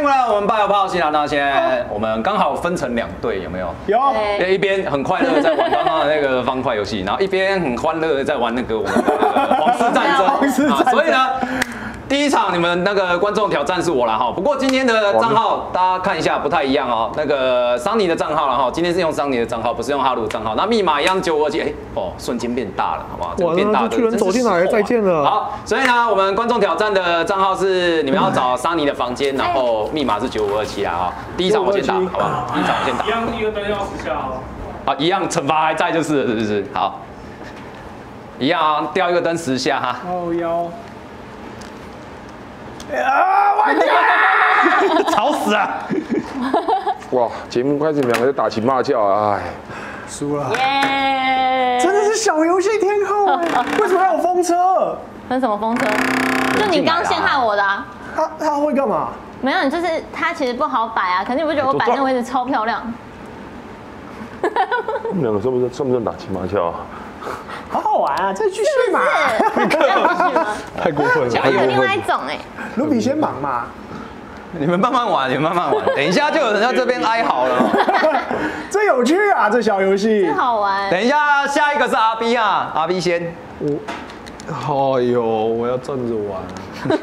啊，欢迎回来，我们爆炮新郎那现在我们刚好分成两队，有没有？有，对，一边很快乐在玩刚刚的那个方块游戏，然后一边很欢乐地在玩那个我们的 战争。皇室战争。啊所以呢，第一场你们那个观众挑战是我了哈。不过今天的账号大家看一下不太一样哦，那个桑尼的账号了哈，今天是用桑尼的账号，不是用哈鲁的账号。那密码一样九五二七，哎哦，瞬间变大了，好不好？这个变大的了，巨人走进来，再见了。好，所以呢，我们观众挑战的账号是你们要找桑尼的房间，然后密码是九五二七啊哈。第一场我先打，好不好？第一场我先打一。样一个灯要十下哦。好，一样惩罚还在就是是不是？好，一样啊，掉一个灯十下哈。靠腰。啊，完蛋！吵死啊！哇，节目开始两个在打情骂俏啊，哎，输了，耶！真的是小游戏天后 哎！为什么要有风车？分什么风车？就你刚陷害我的啊！他他会干嘛？没有，你就是他其实不好摆啊，肯定你不觉得我摆那个位置超漂亮？你们两个算不算算不算打情骂俏啊？好好玩啊！再继续嘛。太过分了，加油还有另外一种哎，卢比先忙嘛。你们慢慢玩，你们慢慢玩，等一下就有人在这边哀嚎了。这有趣啊，这小游戏真。好玩。等一下，下一个是阿 B 啊，阿 B 先。哎呦，我要站着玩，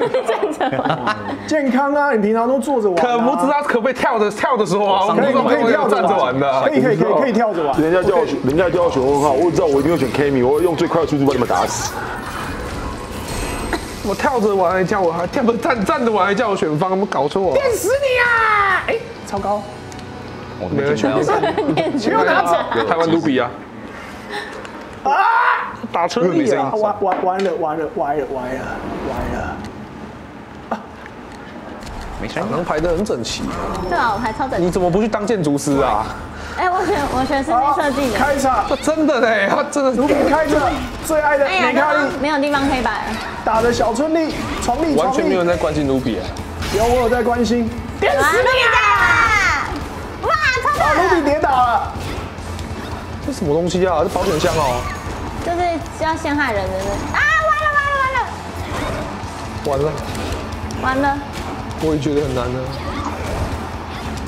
站着玩 健康啊，你平常都坐着玩啊。可不知道可不可以跳着跳的时候啊，我可以可以跳着站着玩的。可以可以可以可以跳着玩。人家叫我选，人家叫我选问号，我知道我一定会选 Kimi，我会用最快的速度把你们打死。我跳着玩还叫我还跳不站站着玩还叫我选方，有没有搞错啊？电死你啊！哎，超高，我没人选，不要拿走台湾卢比啊，啊！打车力啊！完完完了完了歪了歪了完了！没事。能排的很整齐，对啊，我排超整齐。你怎么不去当建筑师啊？哎，我选我选室内设计的。开场，这真的嘞，他真的卢比开着最爱的哎呀，美卡利，没有地方可以摆。打的小春丽，床力完全没有人，在关心卢比啊。有我有在关心。电哇，死卢比你啊！哇，超啊！卢大！比跌倒了，这什么东西啊？这保险箱哦。就是要陷害人的那啊！完了完了完了，完了完了！我也觉得很难呢。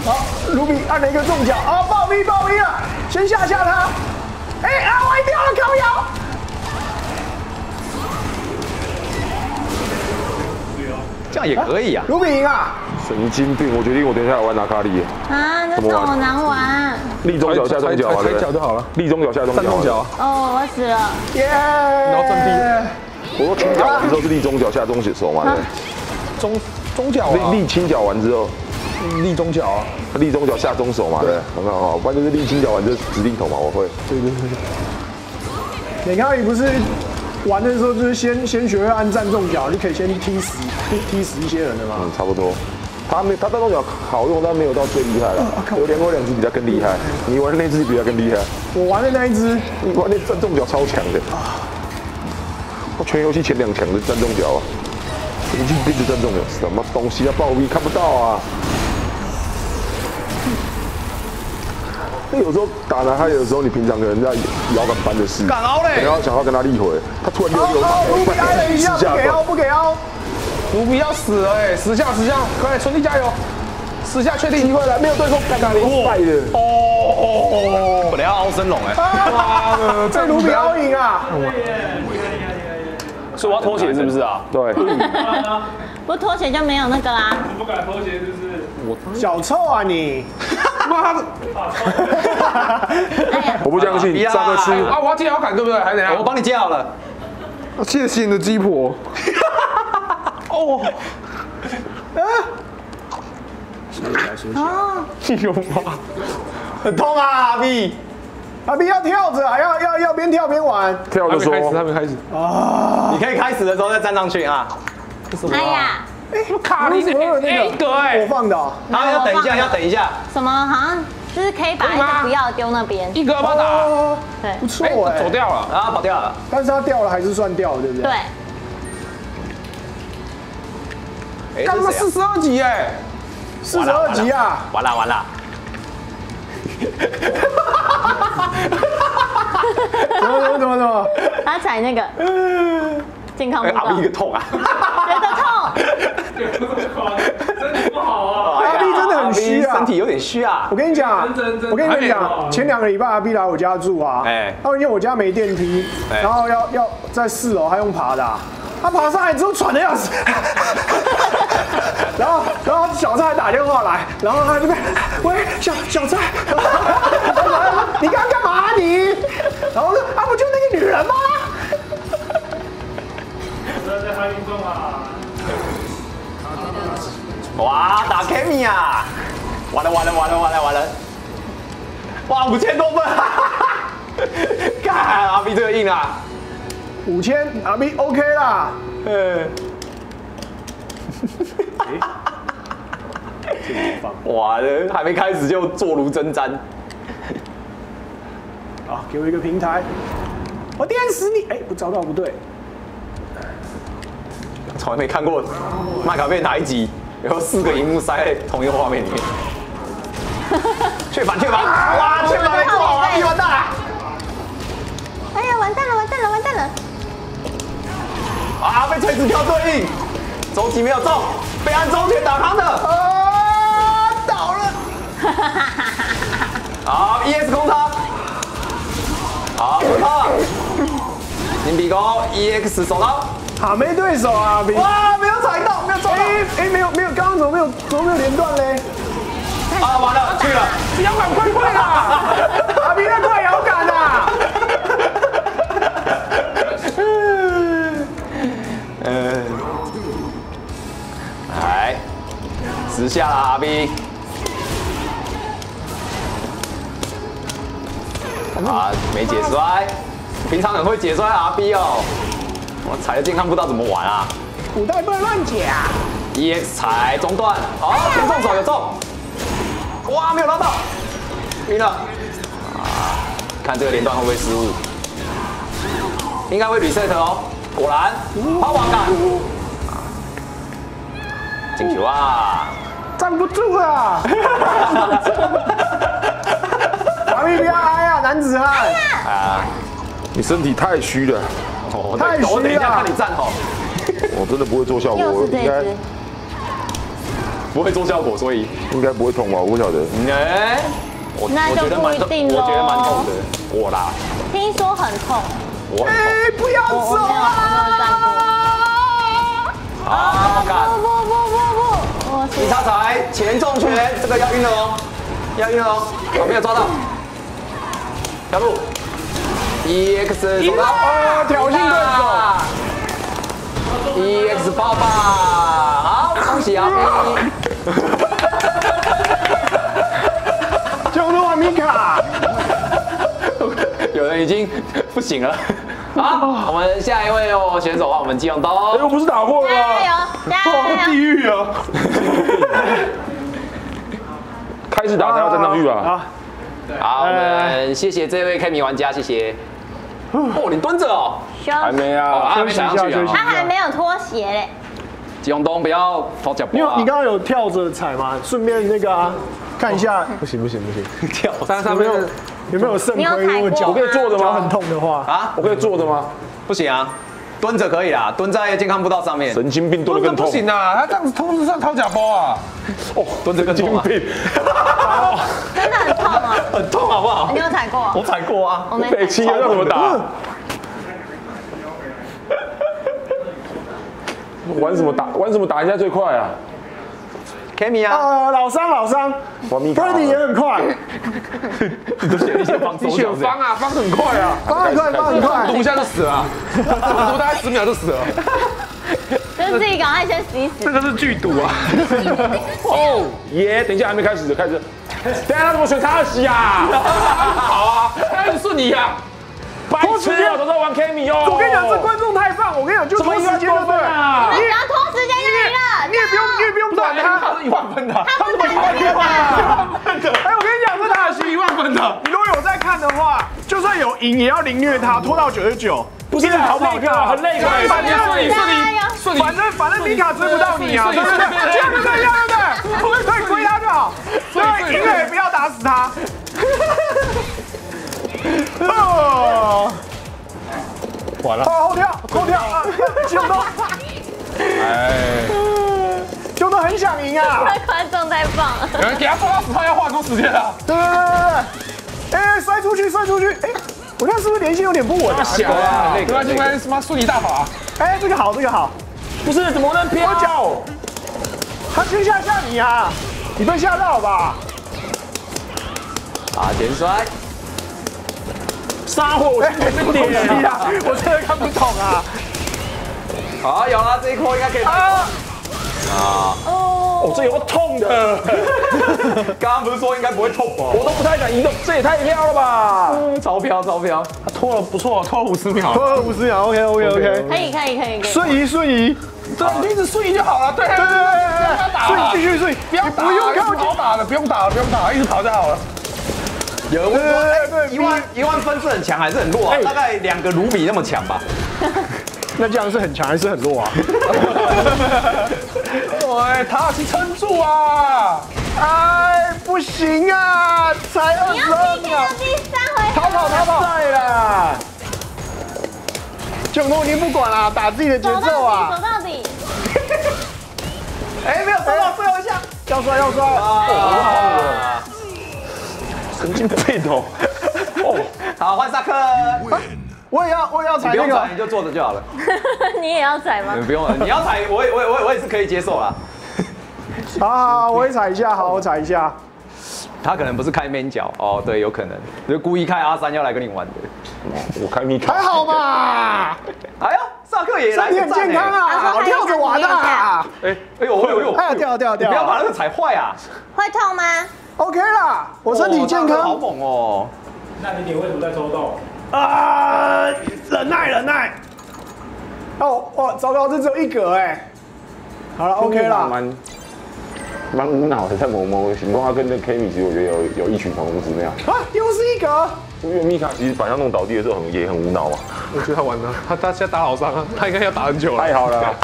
好，卢比按了一个中脚，啊，暴毙暴毙了，先吓吓他。哎啊，歪掉了，靠腰。这样也可以啊。卢比赢啊！神经病！我决定我等一下来玩拿卡利，啊，这怎么玩好难玩。立中脚下中脚嘛，踩？脚就好了，立中脚下中脚，站中脚。。哦，我死了。耶！然后阵我说轻脚完之后是立中脚下中手嘛，对中中脚立立轻脚完之后，立中脚啊，立中脚下中手嘛，对，很好好，不然就是立轻脚完就是指定头嘛，我会。对对对对，你看你不是玩的时候就是先先学会按站中脚，你可以先踢死踢踢死一些人的嘛。嗯，差不多。他没他站中脚好用，但没有到最厉害了。有连过两只比他更厉害，你玩的那只比他更厉害，我玩的那一只，你玩的站中脚超强的。我全游戏前两强的站中脚啊，已经一直站中脚，什么东西啊？暴毙看不到啊！那有时候打男孩有时候，你平常可能在摇杆扳的事，敢凹嘞然后想要跟他立回，他突然溜溜，好好，卢比挨了一下，不给凹不给凹，卢比要死了哎，十下十下，快春丽加油，十下确定机会了，没有对攻，干哪里败的？哦，本来要凹升龙哎，哇，这卢比凹赢啊！所以我要脱鞋是不是啊？对，不脱鞋就没有那个啦。不敢脱鞋就是我脚臭啊你！妈的我不相信，呀上个吃啊！我要接好感对不对？还是怎样？我帮你接好了。谢谢你的鸡婆。哦，哦，有吗？很痛啊，阿 B，阿 B 要跳着啊，要要要边跳边玩。跳着还没开始，还说，没开始。你可以开始的时候再站上去啊。哎呀，卡为什么有那个哎我放的啊？好，要等一下，要等一下。什么好像就是可以把一个不要丢那边。一个要不要打？哦，对不错哎，哎，走，掉了。然后跑掉了。但是他掉了还是算掉了，对不对？对，哎刚刚四十二级哎，四十二级啊！完了完了。怎么怎么怎么怎么？他踩那个健康步道，哎阿 B 一个痛啊！觉得痛。身体不好啊！阿 B，真的很虚啊身体有点虚啊我。跟你讲我跟你讲，前两个礼拜阿 B 来我家住啊，哎他因为我家没电梯，哎然后要要在四楼，他用爬的啊，他爬上来之后喘的要死，然后然后小蔡打电话来，然后他这边喂小小蔡，你刚刚干嘛啊你？然后我说啊不就那个女人吗？不要在拍运动啊！哇，打 k m i 啊！完了完了完了完了完了！哇，五千多分！干阿 B 这个硬啊！五千阿 B OK 啦，嗯。哇，这还没开始就坐如针毡。啊给我一个平台，我电死你！哎不找到不对，从来没看过麦卡贝哪一集有四个荧幕塞在同一个画面里面。雀反雀反，哇，去反没做好，完蛋了！哎呀，完蛋了，完蛋了，完蛋了！啊，被锤子跳对应，周琦没有中，被按中拳打康的。啊倒了，好，EX 空仓，好，不错。金比高 EX 手刀，好没对手啊。哇，没有踩到，没有中到。哎哎，没有没有，刚刚怎么没有怎么没有连断嘞？啊，完了，去了。摇杆快快啦！平常很会解摔的阿 B 哦。我踩的健康不知道怎么玩啊。古代不能乱假。EX 踩中段，好，先重手有中，哇，没有拉到，晕了。啊，看这个连段会不会失误？应该会 reset 哦。果然，抛网杆，进球啊！站不住啊！阿比不要挨啊，男子汉！啊，你身体太虚了，哦太虚了。我等一下看你站好，我真的不会做效果，我应该不会做效果，所以，应该不会痛吧？我不晓得。哎，我那就我觉得蛮不一定我觉得蛮痛的，我啦，听说很痛，我很痛。哎，不要走没有我没有站过。好，抛网杆。不不不不不，李叉财前重拳，这个要晕了哦，要晕了哦，我没有抓到，小路，EX 手刀，啊挑衅对手，EX 爸爸，好，恭喜阿 B，救诺瓦米卡！有人已经不行了，好，我们下一位哦选手的话，我们季永东哎，，我不是打过了加吗？油加油，地油！狱啊！开始打才要站上狱啊！啊！好，我们谢谢这位开明玩家，谢谢，哦，你蹲着哦，休还没哦，啊，还没踩上去休息一下。啊，他还没有脱鞋嘞，吉永东不要跑脚步啊，你刚刚有跳着踩吗？顺便那个啊，看一下。不行不行不行，跳上上面有没有有没有肾亏？我可以坐着吗？很？痛的话，啊，我可以坐着吗？不行啊，蹲着可以啦，蹲在健康步道上面，神经病蹲蹲着不得更痛。行啊，他这样子通知算掏假包啊。哦，蹲着更痛啊，病。真的很痛啊！很痛好不好你？有踩过？我踩过啊，我没北七踩过。要怎么打？玩什么打？玩什么打一下最快啊？Kimi 啊，呃，老伤老伤玩米卡。，Birdy 也很快，你都选一些防你选方啊，方很快啊，方很快，方很快读。一下就死了，读大概十秒就死了。就是自己赶快先死一死这。个是剧毒啊！哦耶！等一下还没开始，开始。等一下他怎么选卡尔西啊？好啊，但是你呀，白痴啊！都在玩 K 米哦。我跟你讲，这观众太棒，我跟你讲，就拖时间就对了。啊你只要拖时间就赢了。你也不用，你也不用管他。他是一万分的，他是一万分的。哎，我跟你讲，这他是一万分的。你如果有在看的话，就算有赢，也要凌虐他，拖到九十九。不是好不好看啊？很累的。反正顺利顺利顺利，反正反正米卡追不到你啊，对不对？这样对不对？这样对不对？对，归他就好。对，赢了也不要打死他。哦，完了。后后跳，后跳啊！熊东，哎，熊东很很想赢啊！观众太棒了，有人给他放到十套要花很多时间了。对对对对对，哎，摔出去，摔出去，哎，我看是不是连线有点不稳啊？小啊，对吧？今天什么瞬移大法？哎，这个好，这个好，不是，怎么能飘？脚，他先吓吓你啊！你被吓到了吧？啊，前摔，杀火，我这个东西啊，我真的看不懂啊！好，有了这一波应该可以带啊，哦，这有个痛的，刚刚不是说应该不会痛吗？我都不太敢移动，这也太飘了吧？超飘超飘，他拖了不错，拖了五十秒。拖了五十秒，OK OK OK，可以可以可以可以。瞬移瞬移，对，你一直瞬移就好了。对对对对对不要打继续瞬移，不要打，不用靠近好打了，不用打了，不用打了，一直跑就好了。有人问说，哎对对一万一万分是很强还是很弱啊？哎大概两个卢比那么强吧。那这样是很强还是很弱啊？喂，塔西撑住啊！哎，不行啊，才二你十二秒要 PK 到，第三回，逃跑逃跑！对啦，囧东已经不管了，打自己的节奏啊走到底。哎，没有收到最后一下。要摔要摔！啊，神经病哦！哦，好，换萨克。我也要我也要踩那个不用踩，，你就坐着就好了。你也要踩吗？不用了，你要踩，我也我也我也我也是可以接受啦。好好好，我也踩一下，好，我踩一下。他可能不是开 man 角哦，对，有可能，就故意开阿三要来跟你玩的。我开密卡还，好吧，哎呀，萨克也来身体很健康啊，我跳着玩啊。哎哎呦哎呦哎呦，哎呀，掉了掉了你不要把那个踩坏啊！会痛吗？，OK 啦，我身体健哦好猛哦。那你点为什么在抽动？啊，忍耐忍耐。哦哇，糟糕，这只有一格哎。好了，OK 啦。蛮蛮无脑的，在某某情况他跟那 K 米其实我觉得有有异曲同工之妙。啊，又是一格。因为米卡其实把他弄倒地的时候很也很无脑啊，我觉得他玩的，他他现在打老伤啊，他应该要打很久了。太好了，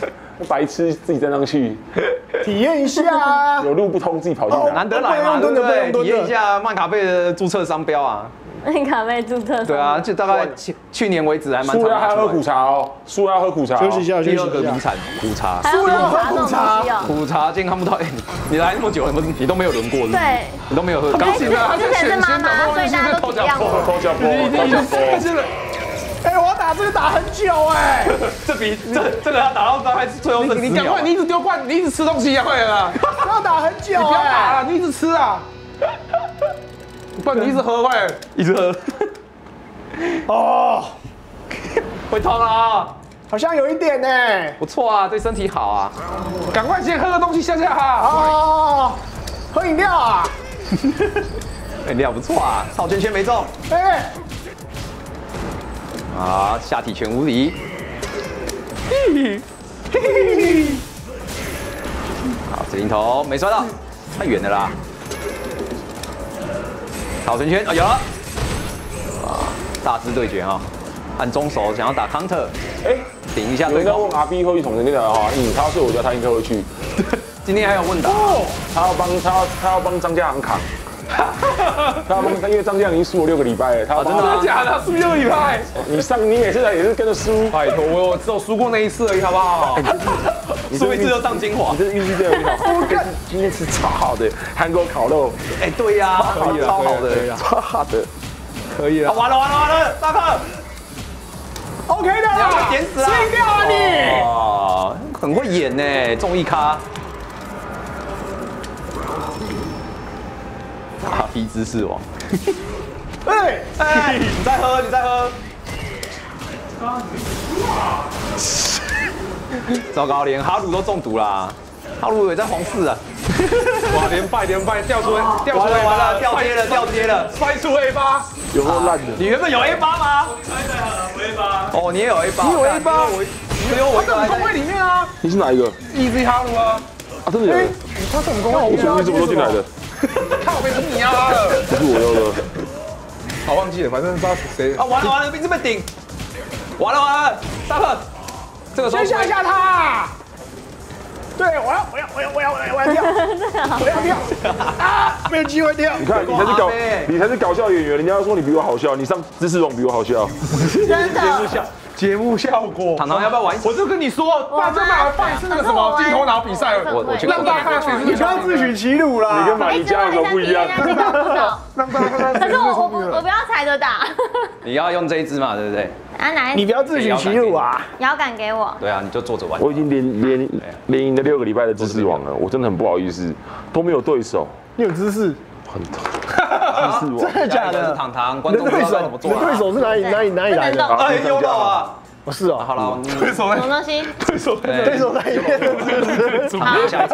白痴自己站上去，体验一下啊。有路不通自己跑进哦来。难得来嘛，对不对？体验一下曼卡贝的注册商标啊。曼卡贝注册。对啊，，就大概去去年为止还蛮输常了还要喝苦。茶哦，输了要喝苦茶哦。休息一下，休息第二个一下。名产苦茶，还有输了要喝茶苦茶。苦茶健康不到。哎，你你来那么久，你你都没有轮过，是不是对，你都没有喝。哎，之他之前是妈妈，所以大家都体谅我。偷脚波，偷脚波。是的，哎，我要打这个打很久哎。这比这这个要打到大概最后剩十秒你赶快，。你一直丢罐，你一直吃东西呀，快 点要打很久你不要打你一直吃啊！不然你一直喝快。一直喝，哦，会痛啊！好像有一点呢。不错啊，对身体好啊。赶快先喝个东西下下哈。哦，喝饮料啊。哎，你好不错啊，套圈圈没中。哎，啊，下体全无敌。好，指令头没摔到，太远了啦。套圈圈啊，有了。啊，大师对决哈，按中手想要打 counter，哎，顶一下。有人在问 R B 会不会统神那个的话，嗯，他睡我家，他应该会去。今天还有问答，他要帮他要他要帮张家航扛。他因为张家航已经输了六个礼拜了，他真的吗。假的？输六个礼拜。你上你每次来也是跟着输，拜托，我有只有输过那一次而已，好不好？输一次就上精华你。这运气真的很好。今天吃超好的韩国烤肉，哎，对呀，可以了超好的。超好的。啊，可以了。完了完了完了，大哥，OK 的点死啊！睡掉啊你！哇，很会演呢，综艺咖。啊，B 知识王。哎，哎，你再喝，你再喝。糟糕，连哈鲁都中毒啦！哈鲁也在皇室啊！哇，连败连败，掉出掉出完 A 了完了，八，掉跌了，掉跌了。摔出 A 八。有够烂的。你原本有 A 八吗？猜在好了，回吧。哦，你也有 A 八，你有 A 八我只有我他在我空位在。里面啊你是哪一个？，Easy 哈鲁啊，啊，真的假的？他怎么空位里面啊？你怎么都进来的？靠背是你啊！妈的不是我要的。好忘记了，反正不知道谁啊，完了完了，一直被顶。完了完了，大克，这个时候先吓一下他。对，我要，我要，我要，我要，我要，我要跳，我要跳啊！没有机会跳。你看，你才是搞你才是搞笑演员。人家说你比我好笑，你上知识网比我好笑。真的，节目效果。糖糖要不要玩一次？我就跟你说，爸，这买放一次那个什么金头脑比赛，我我让大家看看谁是你不要自取其辱啦你跟！马尼加有什么不一样？让大家看看可是是我我不。我不要踩着打，你要用这一支嘛，对不对？啊哪一你不要自取其辱啊！摇杆给我，对啊，你就坐着玩。我已经连连连赢了六个礼拜的知识王了，我真的很不好意思，都没有对手，你有姿势，很 真的假是的？糖糖，观众不知道怎么做啊。对手是哪里哪里哪里来的？哎，优到啊！不是哦，好了，对手什么东西？对手对对手在一场，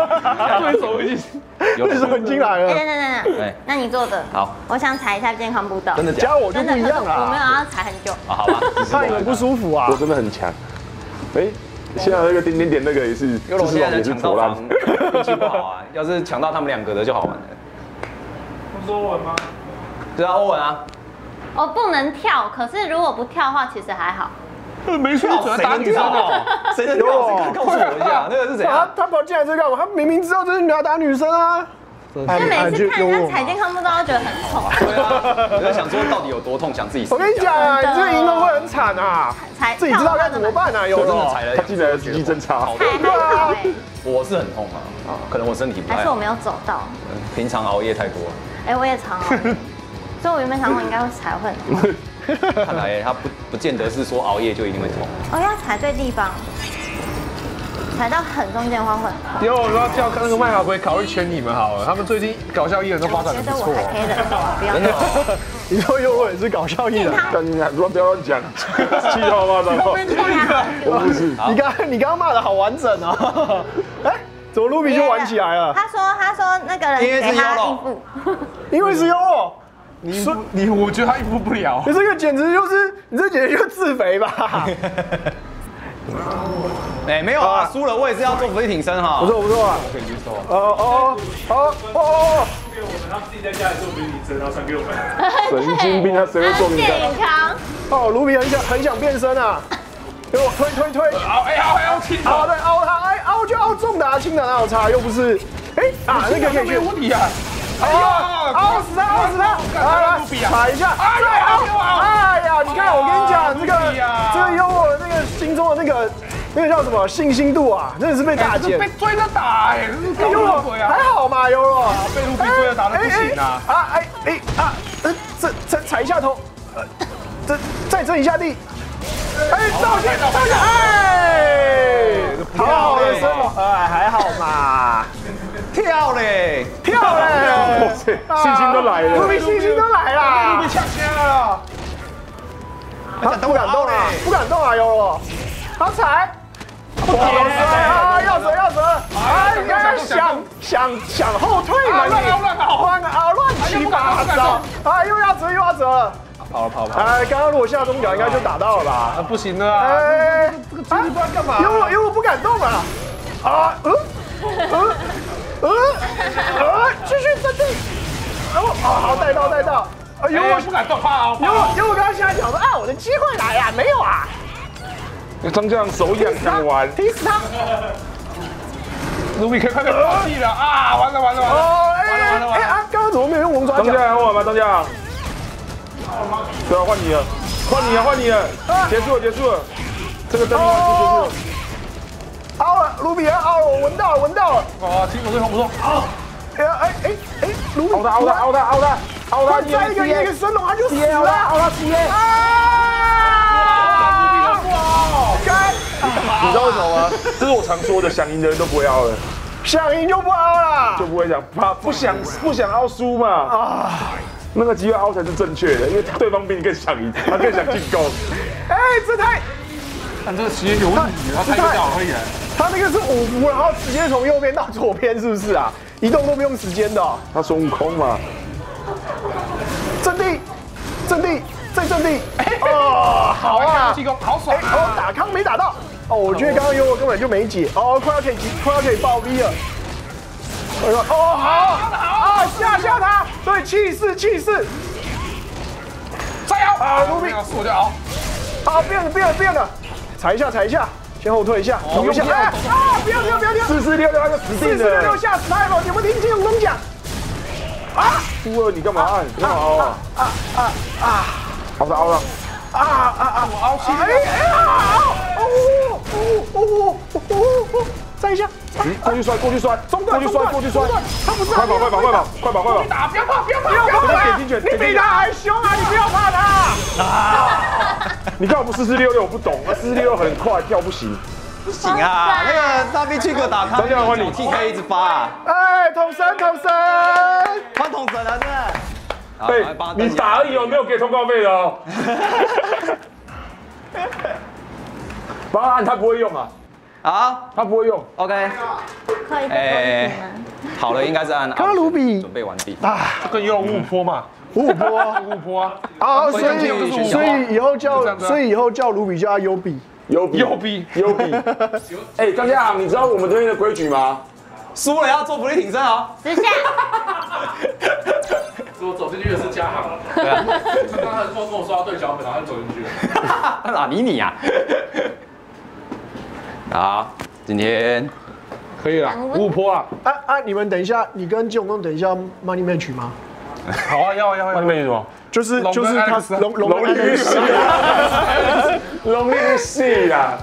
对手已经有对手已经来了等了，等等等对，那你坐着。好，我想踩一下健康步道。真的假的？加我就不一样我没有，要踩很久。啊，好吧，怕 你们不舒服啊我。真的很强。哎，现在那个点点点那个也是，优柔知识王也是现在抢到破烂。，运气不好啊。要是抢到他们两个的就好玩了。不说文吗？对啊，欧文啊，哦，不能跳，可是如果不跳的话，其实还好。没水准，打女生哦。谁能跳？谁告诉我一下，那个是谁他？他跑进来这干嘛？他明明知道这是拿打女生啊！哎就每次看人家踩健康步道，都觉得很痛。对啊，我在想说到底有多痛，想自己死我跟你讲啊，你这个赢了会很惨啊！踩自己知道该怎么办啊，有我真的了。踩了，他进来的时机真差好踩还好哎，我是很痛啊，可能我身体不太好还是我没，有走到。平常熬夜太多了。哎，我也常熬夜，所以我原本想我应该会踩会很痛。看来他不不见得是说熬夜就一定会痛。哦，要踩对地方，踩到很中间的话会很痛。以后我说叫那个麦卡奎考虑圈你们好了，他们最近搞笑艺人都发我展的不错觉得我。还可以忍受啊，不要 你说又会是搞笑艺人？但你乱不要乱讲，气到骂脏话。我不是，你刚你刚刚骂的好完整哦。哎，怎么卢比就玩起来了？他说他说那个人因为是给他 Yolo 应付，因为是优哦，你你，我觉得他应付不了。你这个简直就是你这简直就是自肥吧？哎，没有啊，输了我也是要做俯卧挺身哈。不错不错啊。哦哦哦哦哦给我们，他们自己在家里做比你真，然后传给我们。神经病，他谁会做你健？康，哦哦，卢比很想很想变身啊！给我推推推！好，哎，好，要亲好，的，对，凹他，哎，凹就凹重的啊，轻的哪有差？又不是，哎啊，那个可以去没有，问题啊。哎哦，呀，凹死他，凹死他，来来，踩一下，哎再凹，呦哎哎呀，你看我跟你讲，这个这个有我那个心中的那个那个叫什么信心度啊，真的是被大减。被追着打，哎，这是搞优什么鬼啊还？好嘛，优罗，被路比追着打的不行啊！啊哎哎啊，呃这这踩一下头，呃，这再震一下地，哎，道歉道歉，哎，好好的生活，哎，还好嘛，跳嘞，跳嘞，信心都来了。卢比信心都来啦，呛虾了，他不敢动啊，不敢动啊，优罗，好踩。啊！要折要折！哎，你看想想想后退嘛，乱乱凹乱凹乱七八糟！啊，又要折又要折！跑了跑了跑了。哎，刚刚如果下中脚应该就打到了吧？不行了啊！哎，这个姿势不知道干嘛？因为因为我不敢动啊！啊，嗯，嗯，嗯，呃，继续镇定。然后啊，好带到带到。哎呦，我，不敢动，怕哦，因为因为我刚刚现在讲说啊，我的机会来了，没有啊，张这样手痒想玩，踢死他！卢比克快点放弃了啊！完了完了完了！完了完了完了！哎啊，刚刚怎么没有用龙爪张脚？家还玩吗？张家，对啊，换你了，换你了，换你了，结束了，结束了，这个登陆完结束了。凹了，卢比奥凹了，我闻到了，闻到了。哦，听我对红不错，好，哎呀，哎哎哎，卢比，凹他，凹他，凹他，凹他，凹他，快再一个一个升龙，他就死了。凹他，接。啊！该你知道为什么吗？这是我常说的，想赢的人都不会凹的，想赢就不凹了就。不会想怕不想不想凹输嘛。啊！那个机会凹才是正确的，因为对方比你更想赢，他更想进攻。哎，这太但这个时间有问题，他太小可以了。他那个是五伏，然后直接从右边到左边，是不是啊？移动都不用时间的哦。他孙悟空嘛，阵地，阵地，再阵地。哦，好啊。气功好爽哎，哦，打康没打到。哦，我觉得刚刚有我根本就没解。哦，快要可以快要可以爆 V 了。哦，好，啊，吓吓他，对，气势气势。加油啊卢比是我就熬。好，变了变了变了，踩一下踩一下，先后退一下，停一下。哎啊，不要不要不要不要，四四六六他就死定四四六六了。吓死他了，有没有听金龙讲？啊初二你干嘛按？你干嘛凹啊？啊啊啊！凹他凹了，啊啊啊！我凹气！哎哎啊！哦哦哦哦哦！站一下，过去摔，过去摔，中过去摔，过去摔，他不是快跑，快跑，快跑，快跑，快跑！打，不要怕，不要怕，不要怕！你比他还凶啊！你不要怕他！啊你干嘛不四四六六？我不懂，啊，四四六六很快，跳不行。不行啊，那个大兵去个打开，张家换你勇气可以一直发啊，哎，统神，统神！换统神了是不是？好对来帮他，登你打而已哦，没有给通告费的哦。帮他按，他不会用啊，好他不会用。，OK，可以再哎？好了，应该是按卡鲁比准备完毕啊。更用误坡嘛，五波误坡啊，啊，所以我所以以后叫，所以以后叫卢比叫他优比。有比有比有比。哎，张家航，你知道我们这边的规矩吗？输了要做福利挺身哦。直下，我走进去的是嘉航，对啊，刚刚他跟我说要对小粉，然后就走进去了。哪理你啊？好，今天可以了，五坡啊。啊啊！你们等一下，你跟金永东等一下 money match 吗？好啊，要啊要啊那边什么？就是就是他龙龙龙跟艾利克斯容易戏啊！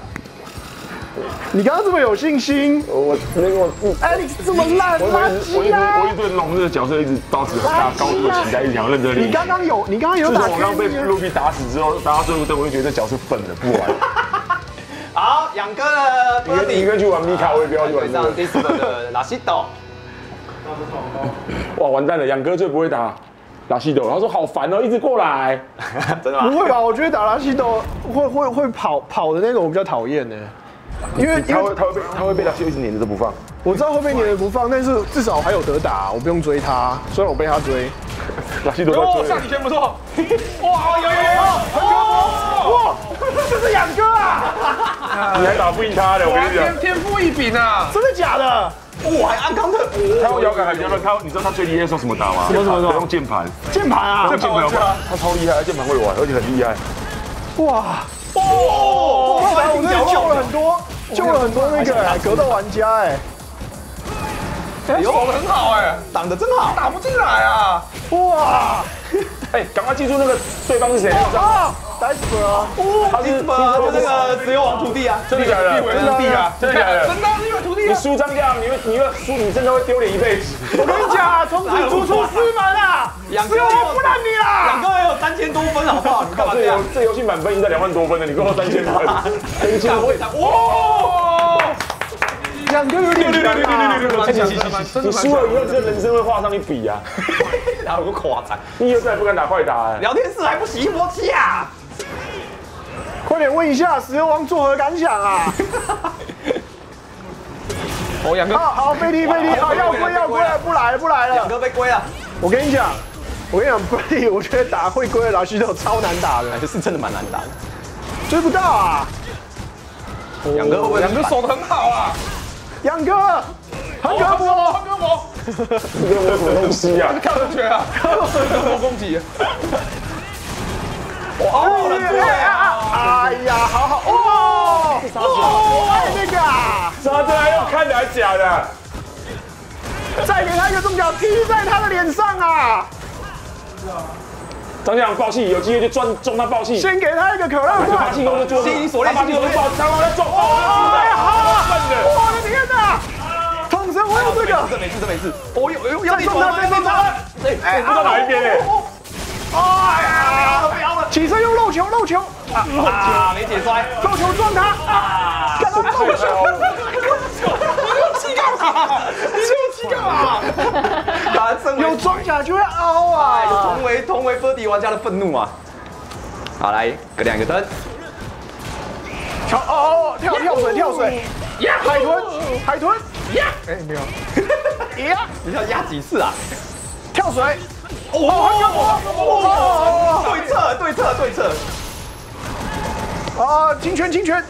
你刚刚这么有信心我那个我，Alex 这么烂，我垃一直我一直圾啊我！一直对龙这个角色一直保持很大高度的期待，一直想要认真练习。你刚刚有你刚刚有打自从我刚被比打死之后，打到最后一段，我就觉得这角色笨了，不玩。好，养哥的你跟你跟去玩米卡，我也不要去玩对上这个。第四个的拉西斗，哇，完蛋了，杨哥最不会打拉西斗，他说好烦哦，一直过来。真的吗？不会吧？我觉得打拉西斗会会会跑跑的那种我比较讨厌呢，因为因为他会他会被他会被拉西一直黏着都不放。我知道会被黏着不放，但是至少还有得打，我不用追他，虽然我被他追。拉西斗在哦，追上。体拳不错，哇，有有有，哇，这是杨哥啊！你还打不赢他的，我，跟你讲天。天赋异禀啊！真的假的？我，还按康特，他用摇杆还比较乱，他你知道他最厉害是用什么打吗？什么什么什么用键盘，键盘啊！用键盘玩，他超厉害，键盘会玩，而且很厉害。哇！哦，后来我真的救了很多，救了很多那个哎格斗玩家哎！守的很好哎，挡的真好。打不进来啊！哇！哎，赶快记住那个对方是谁，啊！打死了！他是就那个石油王徒弟啊，真的假的？以为真是弟啊，的假的？真的是因为徒弟你啊！输张这样，你会你会输，你真的会丢脸一辈子。我跟你讲啊，从此逐出师门啊！养哥师我不认你两啦！个人有三千多分，好不好？你干嘛这游这样？这游戏满分已经在两万多分了，你给我三千分，真这样我也想，哇！两个有点强啊！哎你你输了以后，这人生会画上一笔啊！哪有个夸张？你以后再也不敢打快打了。聊天室还不熄火器啊？快点问一下石油王作何感想啊？哦，杨哥好好，飞踢飞踢，好要归要归了，不来了不来两了。个被归了，我跟你讲，我跟你讲，飞踢，我觉得打会归的拉西斗超难打的，还是真的蛮难打的。追不到啊！两个会不哥守的很好啊！杨哥，横膈膜，横膈膜，这个我什么东西啊？跳出拳啊，横膈膜攻击，啊！哎呀，好好哦，哦，哎那个啊，啥这还要看的还假的？再给他一个重脚踢在他的脸上啊！张家长爆气，有机会就撞中他爆气。先给他一个可乐他罐。气功就做，吸引锁链他把气功就爆，他把他中，哎，好啊！笨的。我的天哪！统神，我有这个，这没事，这没事。哦呦呦，要再撞他，再撞他！哎，不知道哪一边呢？哎呀！不要了起身用漏球，漏球，啊！没解摔，漏球撞他！啊！看到肉球，气干嘛？干嘛？打身有装甲就会凹哎，啊！同为同为 Birdy 玩家的愤怒啊！好，来，各两个灯，跳哦哦，跳跳水跳水，海豚海豚，哎没有，呀。你要压几次啊？跳水，哦，哦，对侧对侧对侧，啊金拳金拳，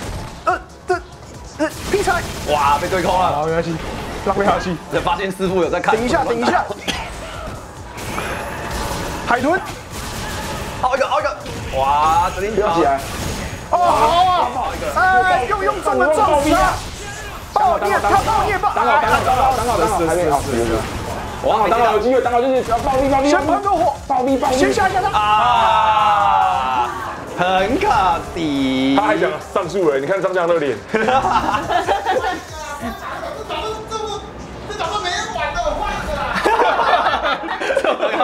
呃这呃劈柴，哇，被对空了。好没关系，拉不下去，才发现师傅有在看。等一下 等一下，海豚，好一个好一个，哇，指令不要起来，哦好啊，哎又用中了撞死啊，爆裂跳爆裂爆，挡好，挡好，挡好，挡好，挡好，还没好，有有。哇，挡好有机会，挡好就是要暴力，暴力，先喷个火，暴力，暴力，先下一下他，啊！很可惜。他。还想上诉哎，你看张将那个脸，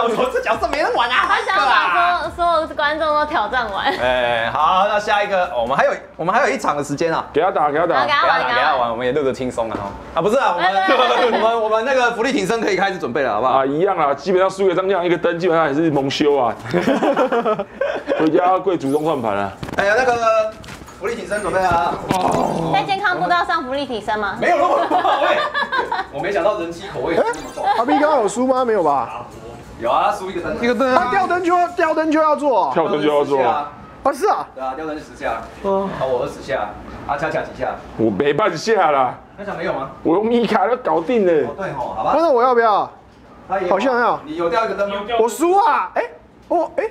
我说这角色没人玩啊！他想要把所有所有观众都挑战完。哎，好，那下一个，哦我们还有我们还有一场的时间啊。给他打，给他打好，给。他玩，给他玩，给他玩。给他玩，我们也录得轻松啊！啊，不是啊，我们我们我们那个福利挺身可以开始准备了，好不好啊，？一样啊，基本上输给张将一个灯，基本上也是蒙羞啊。回家要跪祖宗算盘啊。哎呀，那个福利挺身准备啊！在健康部都要上福利挺身吗？没有那么口味，我没想到人气口味这么重。阿斌刚刚有输吗？没有吧？有啊，输一个灯，一个灯啊，他吊灯就要吊灯就要做吊灯就要做，啊？啊是啊，对啊，吊灯十下，嗯好，我二十下，啊，恰恰几下？我没办下啦，那下没有吗？我用米卡就搞定了。哦，对吼，好吧。那我要不要？好像要你有掉一个灯吗？我输啊！哎，哦哎，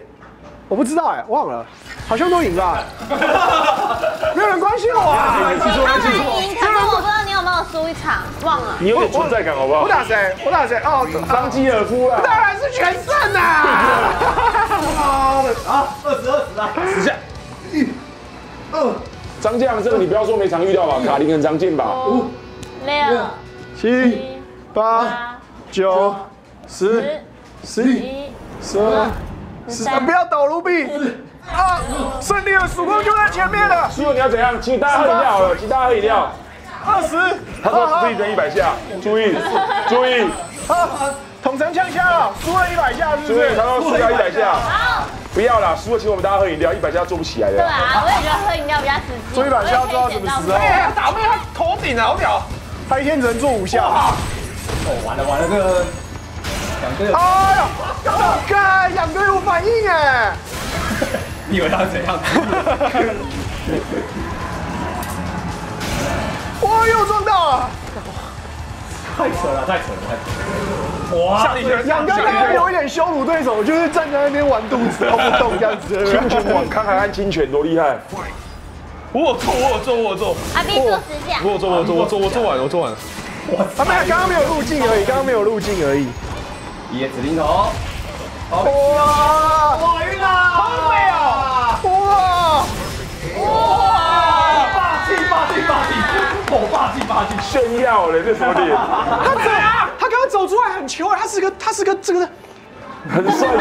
我不知道哎，忘了，好像都赢了，没有人关心我啊！你当然赢，可是我不知道你有没有输一场，忘了。你有点存在感好不好我？打谁？我打谁？哦，张基尔夫啊，当然是全胜啊！啊，二十二十啊！十下。一、二张将，这个你不要说没常遇到吧？卡林很常见吧？五、六、七、八、九、十、十、一、十二、十三，不要抖卢比啊！胜利的曙光就在前面了，输了你要怎样？请大家喝饮料好了，请大家喝饮料。二十。他说自己等一百下，注意注意啊，统神呛下了，输了一百下，是不是？他说输掉一百下，好，不要啦，输了请我们大家喝饮料，一百下做不起来的。对啊，我也觉得喝饮料比较实际。所以把下做到什么时候？哎，打妹他头顶啊，好屌！他一天只能做五下。哦，完了完了，这个两个，哎呀，干，杨哥有反应哎！你以为他是怎样？哇，又撞到了！太扯了，太扯了，太扯了！哇，你杨哥刚刚有一点羞辱对手，就是站在那边玩肚子，动不动这样子。清泉网康海安清泉多厉害！我有做，我有做，我有做，阿 B 做十下我，有做，我有做，我做，我做完了，我做完了。啊，没有，刚刚没有路径而已，刚刚没有路径而已。一夜指令头，哇，我晕了，好贵啊！气，哦，霸气霸气！炫耀了，这什么脸？他怎样？他刚刚走出来很球哎，他是个，他是个这个，很帅气。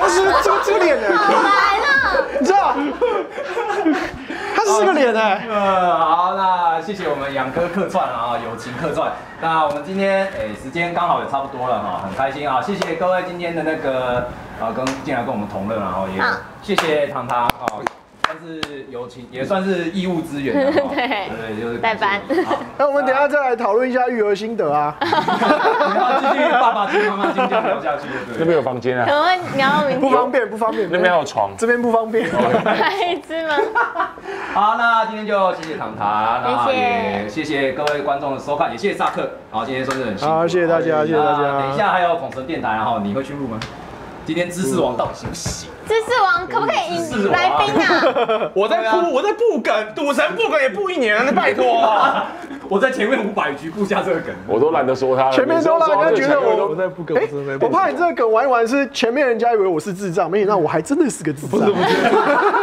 他是这个这个脸哎，来了，你知道？他是这个脸哎。呃，好，那谢谢我们杨哥客串啊，友情客串。那我们今天诶、时间刚好也差不多了哈，很开心啊，谢谢各位今天的那个啊跟进来跟我们同乐，然后也好谢谢糖糖啊，算是友情，也算是义务支援 对对，就是代班好 那我们等一下再来讨论一下育儿心得啊。然后继续爸爸经妈妈经这样聊下去，对不对？那边有房间啊，可能会聊到明天。不方便，不方便。那边还有床。这边不方便。孩子吗？好，那今天就谢谢糖糖，然后谢谢也谢谢各位观众的收看，也谢谢萨克，好今天算是很辛苦，好谢谢大家谢谢大家等一下还有孔神电台，然后你会去录吗？今天知识王到底行不行？知识王可不可以引来宾啊？我在铺，我在布梗，赌神不梗也布一年了，拜托。我在前面五百局布下这个梗，我都懒得说他了。前面都让人家觉得我我在布梗，哎我真的在，我怕你这个梗玩一玩是前面人家以为我是智障，没想到我还真的是个智障。不是不是，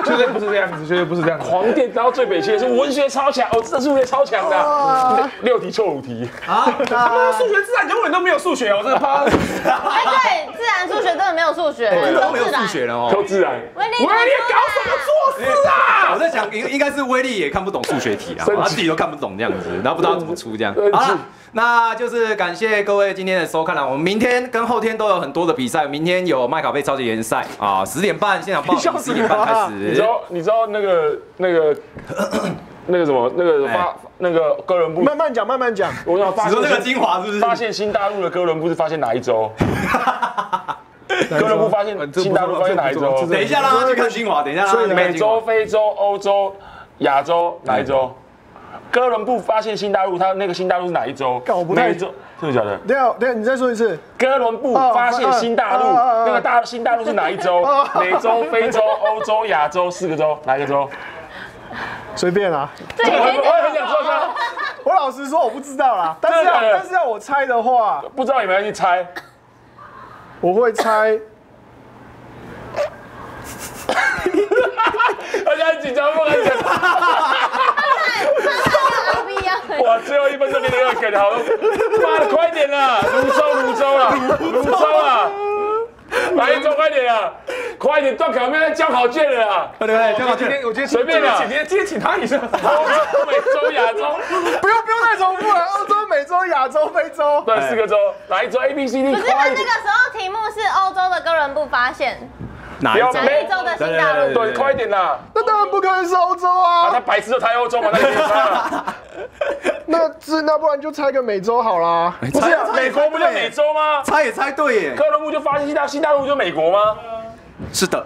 绝 对不是这样子，绝对不是这样子。狂电，然后最北区的是文学超强，哦，这数学超强的，六题错五题。啊，他们数学自然永远都没有数学，我真的怕。哎，对，自然数学真的没有数学，都没有数学了哦。都自然，威力，我你搞什么错事啊？我在想，应应该是威力也看不懂数学题啊，他自己都看不懂这样子，然后不知道怎么出这样生。气好了，那就是感谢各位今天的收看了。我们明天跟后天都有很多的比赛，明天有麦卡贝超级联赛啊，十点半现场报名，十点半开始你知。道你知道那个那个那个什么那个哎发那个哥伦布，慢慢讲，慢慢讲。我想发你说那个现精华是不是？发现新大陆的哥伦布是发现哪一周？哥伦布发现新大陆发现哪一周？等一下让他去看精华，等一下所以美洲、非洲、欧洲、亚洲哪一周？哥伦布发现新大陆，他那个新大陆是哪一周？搞不太美洲，真的假的？等一下，等一下，你再说一次。哥伦布发现新大陆那个大新大陆是哪一周哦？美洲、非洲、欧洲、亚洲四个洲，哪一个洲？随便啦。对，我我也很想知道，我老实说，我不知道啦。但是要但是要我猜的话，不知道你们要去猜。我会猜。紧张，不敢讲。哇，最后一分钟给你个梗，好，妈的，快点啦！泸州，泸州啊，泸州啊！来一周快点啊！快点断考，没有交考卷了啊！对对对，交考今天我觉得随便了今天今天请他一下，欧洲、美洲、亚洲，不用不用再重复了，欧洲、美洲、亚洲、非洲。对，四个州，哪一州？A、B、C、D，可是他快一点！那个时候题目是欧洲的哥伦布发现，哪一种哪一州的新大陆？对，快一点啦！那当然不可能是欧洲啊，他啊，白痴就猜欧洲嘛，那。那是那不然就猜个美洲好啦。不是啊，美国不就美洲吗？猜也猜对耶，哥伦布就发现新大新大陆就美国吗？是的，